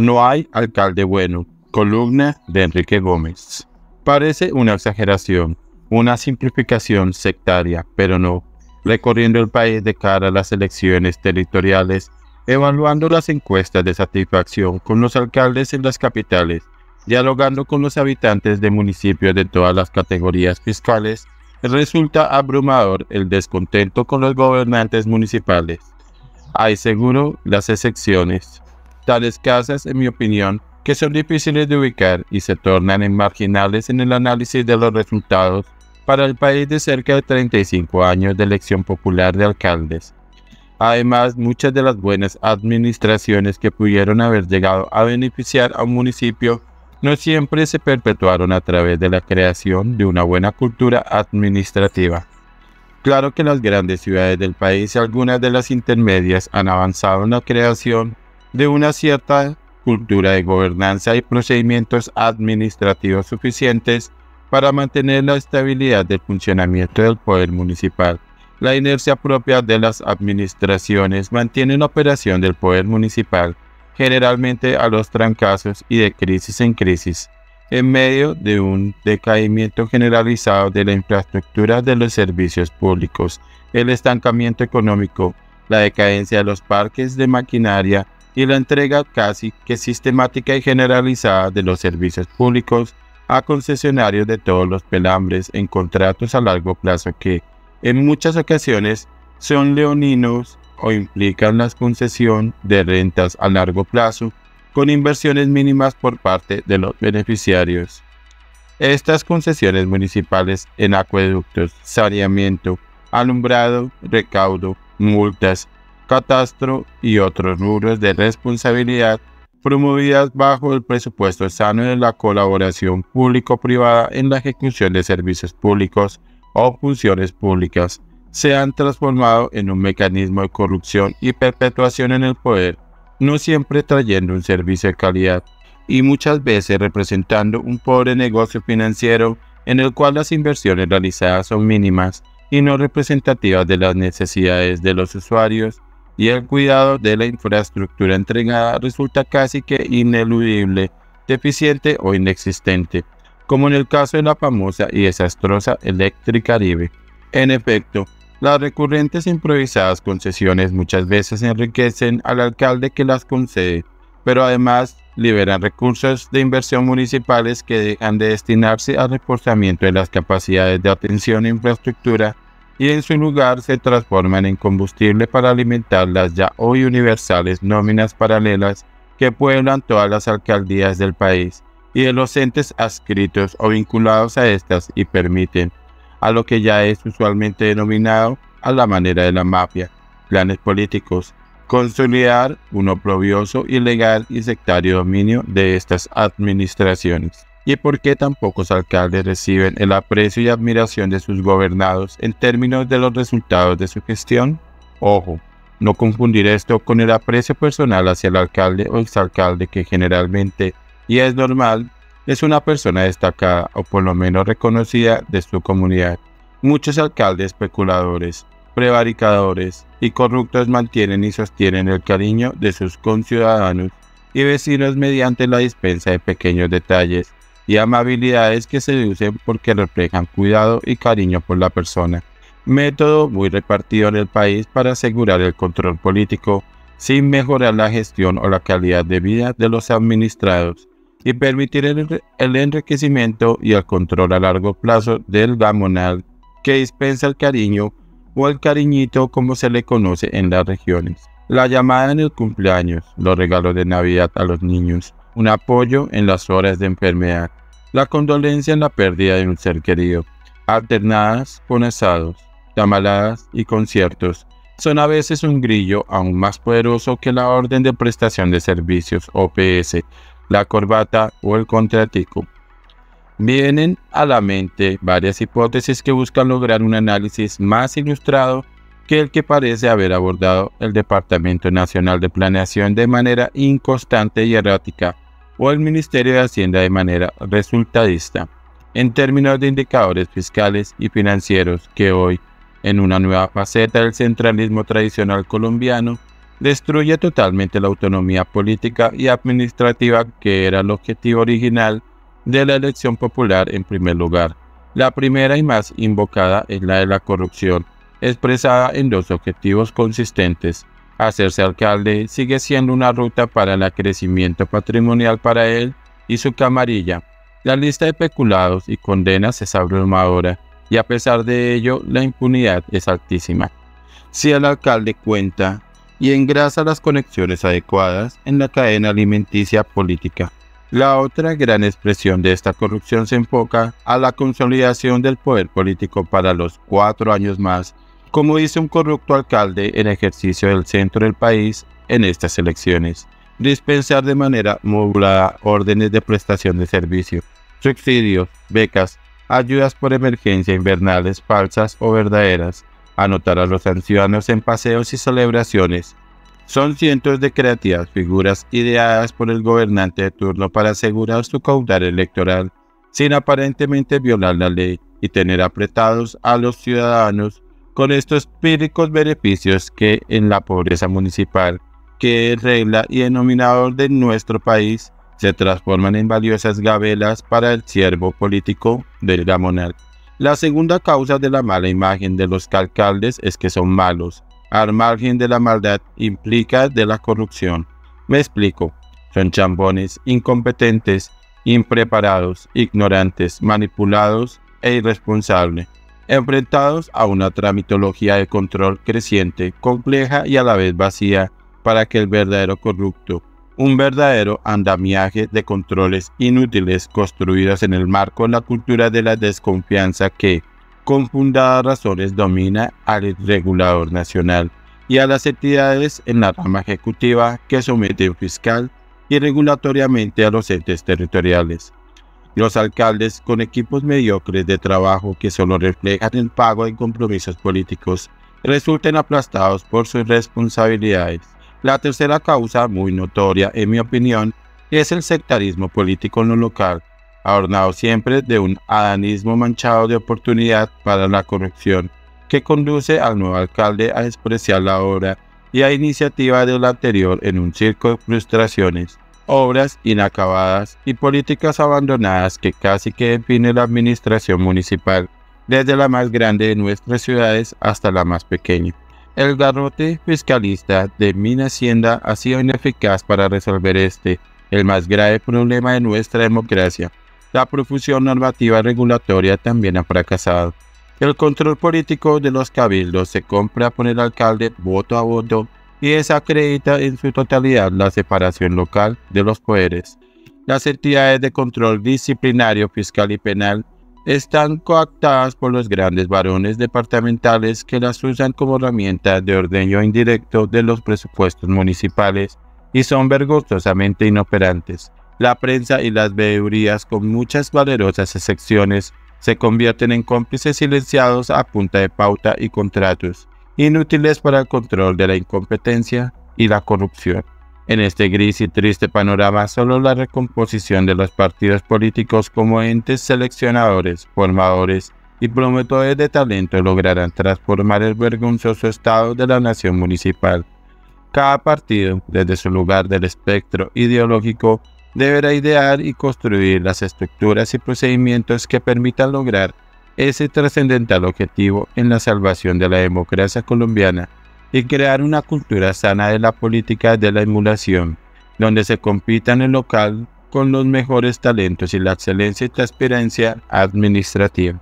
No hay alcalde bueno. Columna de Enrique Gómez. Parece una exageración, una simplificación sectaria, pero no. Recorriendo el país de cara a las elecciones territoriales, evaluando las encuestas de satisfacción con los alcaldes en las capitales, dialogando con los habitantes de municipios de todas las categorías fiscales, resulta abrumador el descontento con los gobernantes municipales. Hay seguro las excepciones, tan escasas en mi opinión que son difíciles de ubicar y se tornan en marginales en el análisis de los resultados para el país de cerca de 35 años de elección popular de alcaldes. Además, muchas de las buenas administraciones que pudieron haber llegado a beneficiar a un municipio no siempre se perpetuaron a través de la creación de una buena cultura administrativa. Claro que las grandes ciudades del país y algunas de las intermedias han avanzado en la creación de una cierta cultura de gobernanza y procedimientos administrativos suficientes para mantener la estabilidad del funcionamiento del poder municipal. La inercia propia de las administraciones mantiene la operación del poder municipal generalmente a los trancazos y de crisis en crisis, en medio de un decaimiento generalizado de la infraestructura de los servicios públicos, el estancamiento económico, la decadencia de los parques de maquinaria y la entrega casi que sistemática y generalizada de los servicios públicos a concesionarios de todos los pelambres en contratos a largo plazo que, en muchas ocasiones, son leoninos o implican la concesión de rentas a largo plazo con inversiones mínimas por parte de los beneficiarios. Estas concesiones municipales en acueductos, saneamiento, alumbrado, recaudo, multas, catastro y otros rubros de responsabilidad promovidas bajo el presupuesto sano de la colaboración público-privada en la ejecución de servicios públicos o funciones públicas, se han transformado en un mecanismo de corrupción y perpetuación en el poder, no siempre trayendo un servicio de calidad y muchas veces representando un pobre negocio financiero en el cual las inversiones realizadas son mínimas y no representativas de las necesidades de los usuarios y el cuidado de la infraestructura entregada resulta casi que ineludible, deficiente o inexistente, como en el caso de la famosa y desastrosa Electric Caribe. En efecto, las recurrentes improvisadas concesiones muchas veces enriquecen al alcalde que las concede, pero además liberan recursos de inversión municipales que dejan de destinarse al reforzamiento de las capacidades de atención e infraestructura y en su lugar se transforman en combustible para alimentar las ya hoy universales nóminas paralelas que pueblan todas las alcaldías del país y de los entes adscritos o vinculados a estas y permiten, a lo que ya es usualmente denominado a la manera de la mafia, planes políticos, consolidar un oprobioso, ilegal y sectario dominio de estas administraciones y por qué tan pocos alcaldes reciben el aprecio y admiración de sus gobernados en términos de los resultados de su gestión? Ojo, no confundir esto con el aprecio personal hacia el alcalde o exalcalde que generalmente, y es normal, es una persona destacada o por lo menos reconocida de su comunidad. Muchos alcaldes especuladores, prevaricadores y corruptos mantienen y sostienen el cariño de sus conciudadanos y vecinos mediante la dispensa de pequeños detalles y amabilidades que se deducen porque reflejan cuidado y cariño por la persona. Método muy repartido en el país para asegurar el control político sin mejorar la gestión o la calidad de vida de los administrados y permitir el, enriquecimiento y el control a largo plazo del gamonal que dispensa el cariño o el cariñito como se le conoce en las regiones. La llamada en el cumpleaños, los regalos de Navidad a los niños, un apoyo en las horas de enfermedad, la condolencia en la pérdida de un ser querido, alternadas con asados, tamaladas y conciertos, son a veces un grillo aún más poderoso que la orden de prestación de servicios OPS, la corbata o el contratico. Vienen a la mente varias hipótesis que buscan lograr un análisis más ilustrado que el que parece haber abordado el Departamento Nacional de Planeación de manera inconstante y errática o el Ministerio de Hacienda de manera resultadista, en términos de indicadores fiscales y financieros que hoy, en una nueva faceta del centralismo tradicional colombiano, destruye totalmente la autonomía política y administrativa que era el objetivo original de la elección popular en primer lugar. La primera y más invocada es la de la corrupción, expresada en dos objetivos consistentes. Hacerse alcalde sigue siendo una ruta para el crecimiento patrimonial para él y su camarilla. La lista de peculados y condenas es abrumadora y a pesar de ello la impunidad es altísima. Si el alcalde cuenta y engrasa las conexiones adecuadas en la cadena alimenticia política. La otra gran expresión de esta corrupción se enfoca a la consolidación del poder político para los cuatro años más, como dice un corrupto alcalde en ejercicio del centro del país en estas elecciones. Dispensar de manera modulada órdenes de prestación de servicio, subsidios, becas, ayudas por emergencia invernales falsas o verdaderas, anotar a los ancianos en paseos y celebraciones. Son cientos de creativas figuras ideadas por el gobernante de turno para asegurar su caudal electoral, sin aparentemente violar la ley y tener apretados a los ciudadanos con estos píricos beneficios que en la pobreza municipal, que es regla y denominador de nuestro país, se transforman en valiosas gabelas para el siervo político del gamonal. La segunda causa de la mala imagen de los alcaldes es que son malos. Al margen de la maldad implica de la corrupción. Me explico. Son chambones, incompetentes, impreparados, ignorantes, manipulados e irresponsables, enfrentados a una tramitología de control creciente, compleja y a la vez vacía para que el verdadero corrupto un verdadero andamiaje de controles inútiles construidos en el marco de la cultura de la desconfianza que, con fundadas razones, domina al regulador nacional y a las entidades en la rama ejecutiva que someten fiscal y regulatoriamente a los entes territoriales. Los alcaldes con equipos mediocres de trabajo que solo reflejan el pago de compromisos políticos resulten aplastados por sus responsabilidades. La tercera causa, muy notoria en mi opinión, es el sectarismo político en lo local, adornado siempre de un adanismo manchado de oportunidad para la corrupción, que conduce al nuevo alcalde a despreciar la obra y a iniciativa del anterior en un circo de frustraciones, obras inacabadas y políticas abandonadas que casi que define la administración municipal, desde la más grande de nuestras ciudades hasta la más pequeña. El garrote fiscalista de Mina Hacienda ha sido ineficaz para resolver este, el más grave problema de nuestra democracia. La profusión normativa regulatoria también ha fracasado. El control político de los cabildos se compra por el alcalde voto a voto y desacredita en su totalidad la separación local de los poderes. Las entidades de control disciplinario, fiscal y penal están coactadas por los grandes varones departamentales que las usan como herramienta de ordeño indirecto de los presupuestos municipales y son vergonzosamente inoperantes. La prensa y las veedurías con muchas valerosas excepciones se convierten en cómplices silenciados a punta de pauta y contratos, inútiles para el control de la incompetencia y la corrupción. En este gris y triste panorama, solo la recomposición de los partidos políticos como entes seleccionadores, formadores y promotores de talento lograrán transformar el vergonzoso estado de la nación municipal. Cada partido, desde su lugar del espectro ideológico, deberá idear y construir las estructuras y procedimientos que permitan lograr ese trascendental objetivo en la salvación de la democracia colombiana y crear una cultura sana de la política de la emulación, donde se compita en el local con los mejores talentos y la excelencia y transparencia administrativa.